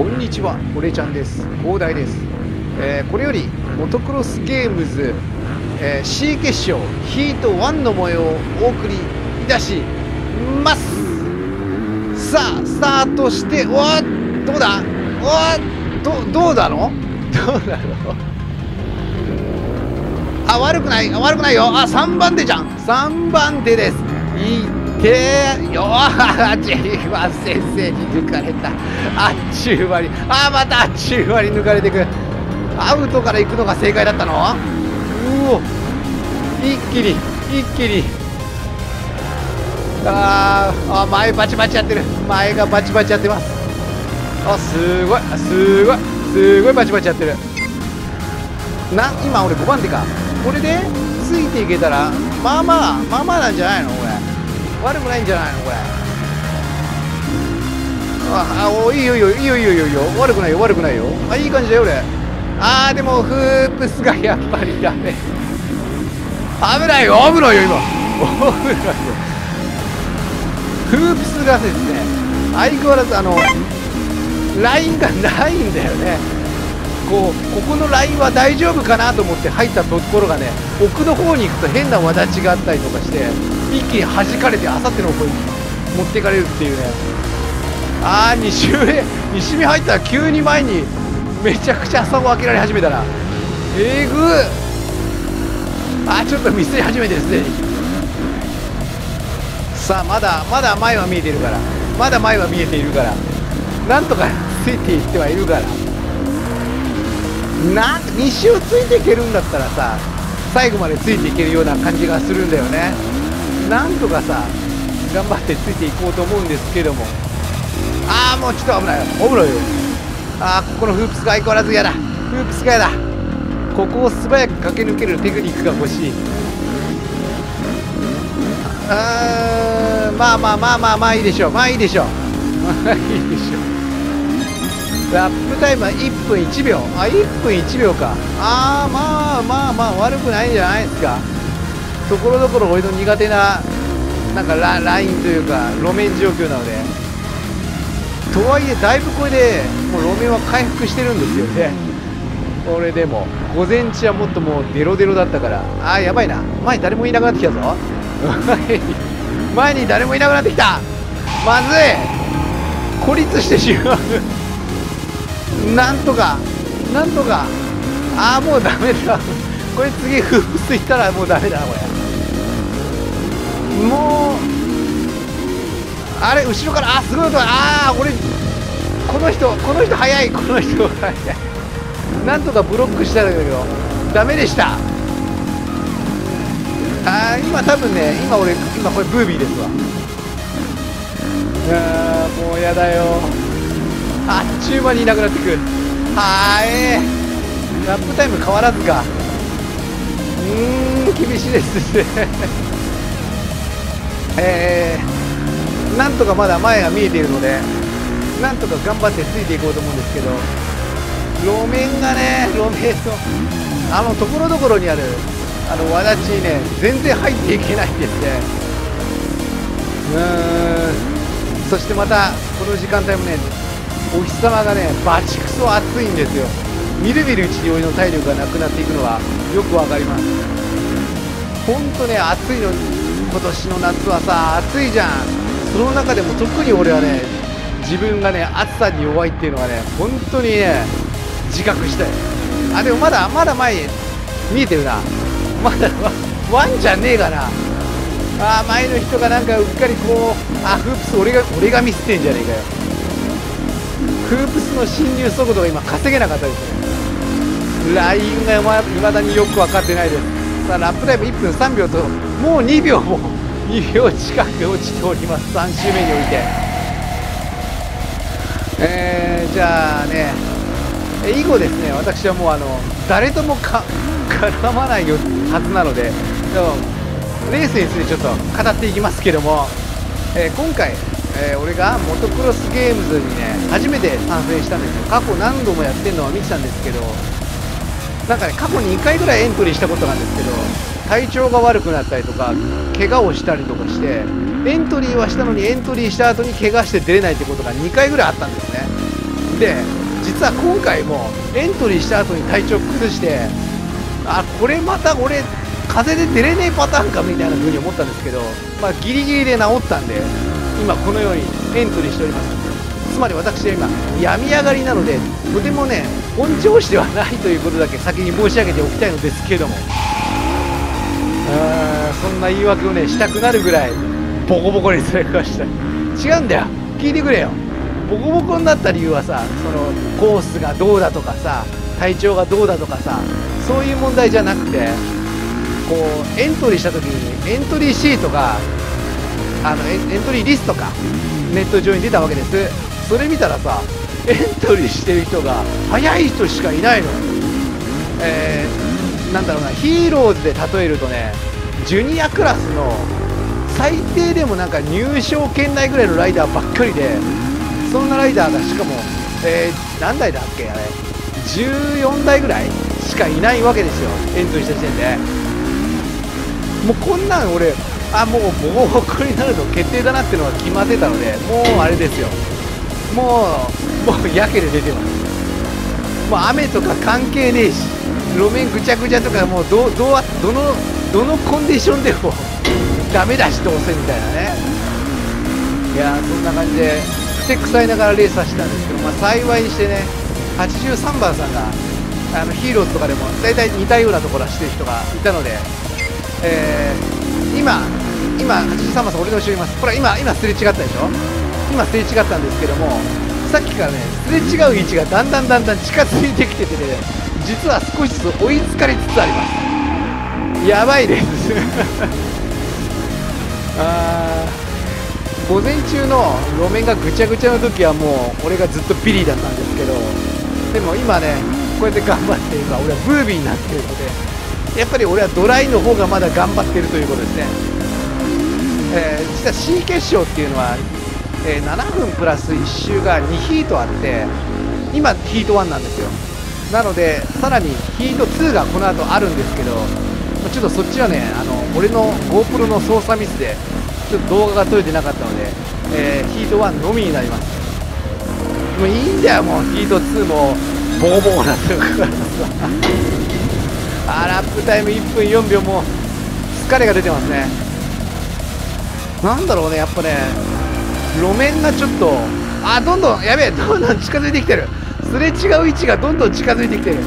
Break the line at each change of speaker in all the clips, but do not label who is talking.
こんにちは、俺ちゃんです。広大です。えーこれより、モトクロスゲームズ、えー C 決勝ヒート1の模様をお送りいたします。さあ、スタートして、おーどうだ？おーどどうだの どうだろう？あ、悪くない、悪くないよ。あ、3番手じゃん。3番手です。いってーよージェイワン先生に抜かれた。あっちゅう間に、あ、またあっちゅう間に抜かれていく。アウトから行くのが正解だったの？うお一気に、一気に。あーあ、前バチバチやってる。前がバチバチやってます。あ、すごい、すごい、すごいバチバチやってる。な今俺5番手かこれでついていけたらまあまあまあまあなんじゃないの？悪くないんじゃないのこれ。ああおいいよいいよいいよいいよいいよ悪くないよ悪くないよ。あいい感じだよ俺。あーでもフープスがやっぱりダメ。危ないよ危ないよ今。危ないよ。フ ープスがですね。相変わらずあのラインがないんだよね。こうここのラインは大丈夫かなと思って入ったところがね奥の方に行くと変なわだちがあったりとかして。一気に弾かれてあさっての方に持っていかれるっていうね。ああ2周目2周目入ったら急に前にめちゃくちゃ朝を開けられ始めたな。えぐ。あーちょっとミスり始めてるすでに。さあまだまだ前は見えてるから。まだ前は見えているから。なんとかついていってはいるから。なん2周ついていけるんだったらさ最後までついていけるような感じがするんだよね。なんとかさ頑張ってついていこうと思うんですけども。ああもうちょっと危ない。危ないよ。ああここのフープスが相変わらず嫌だ。フープスが嫌だ。ここを素早く駆け抜けるテクニックが欲しい。あーまあまあまあまあまあいいでしょう。まあいいでしょう。まあいいでしょう。ラップタイムは1分1秒。あ1分1秒か。あーまあまあまあ悪くないんじゃないですかところどころ俺の苦手ななんかララインというか路面状況なので。とはいえだいぶこれでもう路面は回復してるんですよね。これでも。午前中はもっともうデロデロだったから。あーやばいな。前に誰もいなくなってきたぞ。前に誰もいなくなってきた。まずい。孤立してしまう。なんとか。なんとか。ああもうダメだ。これ次フープスいったらもうダメだなこれ。もうあれ後ろからあすごい音ああ俺この人この人速い。この人速い。なんとかブロックしたんだけどダメでした。あー今多分ね今俺今これブービーですわ。あーもうやだよ。あっちゅう間にいなくなってくはーい。ラップタイム変わらずか。うん厳しいですね。えー、なんとかまだ前が見えているのでなんとか頑張ってついていこうと思うんですけど路面がね路面のあのところどころにあるあのわだちにね全然入っていけないんですね。うーん。そしてまたこの時間帯もねお日様がねバチクソ暑いんですよ。みるみるうちに俺の体力がなくなっていくのはよくわかります。ほんとね暑いの今年の夏はさ暑いじゃん。その中でも特に俺はね自分がね暑さに弱いっていうのはね本当にね自覚したよ。あでもまだまだ前見えてるな。まだワンじゃねえかな。あー前の人がなんかうっかりこうあフープス俺が俺がミスってんじゃねえかよ。フープスの侵入速度が今稼げなかったですね。ラインがいまだによく分かってないです。さあラップタイム1分3秒ともう2秒も2秒近く落ちております。3周目において。えー、じゃあね以後ですね私はもうあの誰ともか 絡まないはずなのででもレースについてちょっと語っていきますけども、えー今回、えー俺がモトクロスゲームズにね初めて参戦したんですよ。過去何度もやってるのは見てたんですけどなんかね過去2回ぐらいエントリーしたことなんですけど体調が悪くなったりとか怪我をしたりとかしてエントリーはしたのにエントリーした後に怪我して出れないってことが2回ぐらいあったんですね。で実は今回もエントリーした後に体調崩してあこれまた俺風で出れねえパターンかみたいな風に思ったんですけど、まあ、ギリギリで治ったんで今このようにエントリーしております。まり私は今病み上がりなのでとてもね本調子ではないということだけ先に申し上げておきたいのですけども。そんな言い訳をねしたくなるぐらいボコボコにされました。違うんだよ。聞いてくれよ。ボコボコになった理由はさそのコースがどうだとかさ体調がどうだとかさそういう問題じゃなくてこうエントリーした時にエントリーシートがあのエントリーリストかネット上に出たわけです。それ見たらさエントリーしてる人が早い人しかいないの。えー、なんだろうなヒーローズで例えるとねジュニアクラスの最低でもなんか入賞圏内ぐらいのライダーばっかりでそんなライダーがしかも、えー、何台だっけあれ。14台ぐらいしかいないわけですよエントリーした時点で。もうこんなん俺あもうボコボコになるの決定だなっていうのが決まってたのでもうあれですよ。もうもうやけで出てます。もう雨とか関係ねえし路面ぐちゃぐちゃとかもうどどどのどのコンディションでも ダメだしどうせみたいなね。いやそんな感じでふてくさいながらレースはしたんですけど、まあ、幸いにしてね83番さんがあのヒーローズとかでも大体似たようなところはしてる人がいたので、えー、今、今、83番さん俺の後ろいます。これ今今すれ違ったでしょ？今すれ違ったんですけどもさっきからねすれ違う位置がだんだんだんだん近づいてきててね実は少しずつ追いつかれつつあります。やばいです。あー午前中の路面がぐちゃぐちゃの時はもう俺がずっとビリーだったんですけどでも今ねこうやって頑張って今俺はブービーになっているのでやっぱり俺はドライの方がまだ頑張ってるということですね、えー、実は C 決勝っていうのは、えー、7分プラス1周が2ヒートあって今ヒート1なんですよ。なのでさらにヒート2がこの後あるんですけどちょっとそっちはねあの俺の GoPro の操作ミスでちょっと動画が撮れてなかったので、えー、ヒート1のみになります。もういいんだよもうヒート2も。ボコボコなってるからさ。あラップタイム1分4秒も疲れが出てますね。なんだろうねやっぱね。路面がちょっとあどんどんやべえどんどん近づいてきてる。すれ違う位置がどんどん近づいてきてる。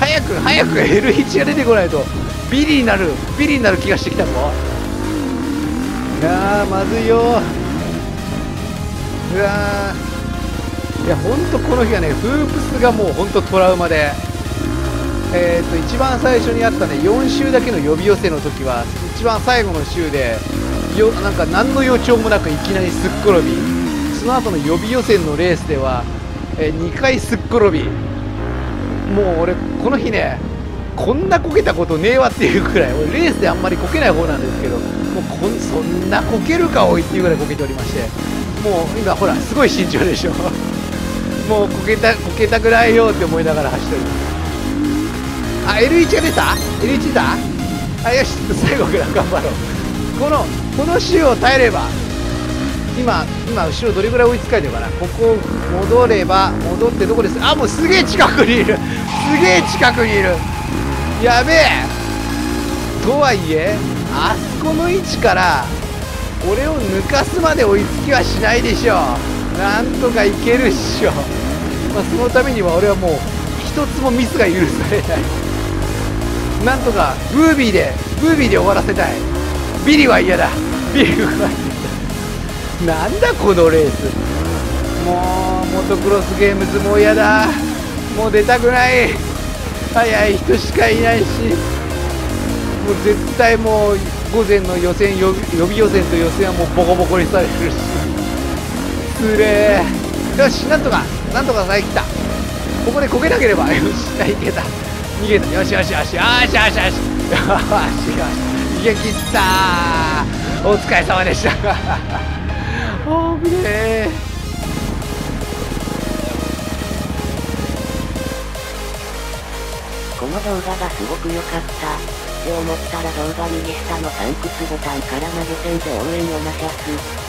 早く早く L1 が出てこないと。ビリになるビリになる気がしてきたぞ。いやーまずいよ。うわいや本当この日はねフープスがもう本当トラウマで。えーと、一番最初にあったね4周だけの予備予選の時は一番最後の週でよなんか何の予兆もなくいきなりすっ転び。その後の予備予選のレースでは、え、2回すっ転び。もう俺この日ねこんなこけたことねえわっていうくらい俺レースであんまりこけない方なんですけどもうこんそんなこけるかおいっていうぐらいこけておりましてもう今ほらすごい慎重でしょ。もうこけたこけたぐらいよって思いながら走っております。あ L1 が出た ?L1 だあよし最後から頑張ろう。このこの週を耐えれば今今後ろどれぐらい追いつかれてるかな？ここ戻れば戻ってどこです？あもうすげえ近くにいる。すげえ近くにいる。やべえ。とはいえあそこの位置から俺を抜かすまで追いつきはしないでしょなんとかいけるっしょ、まあ、そのためには俺はもう一つもミスが許されない。なんとかブービーでブービーで終わらせたい。ビリは嫌だ。ビリは嫌だ。なんだこのレース。もうモトクロスゲームズも嫌だ。もう出たくない。早い人しかいないし。もう絶対もう午前の予選予備予選と予選はもうボコボコにされるし。つれよしなんとかなんとかさえ切った。ここでこけなければ。よしいけた。逃げた。よしよしよしよしよしよし。よしよし。げ切ったお疲れ様でした。あぶねえ。
この動画がすごく良かった。って思ったら動画右下の。サンクスボタンから投げ銭で応援をなしゃす。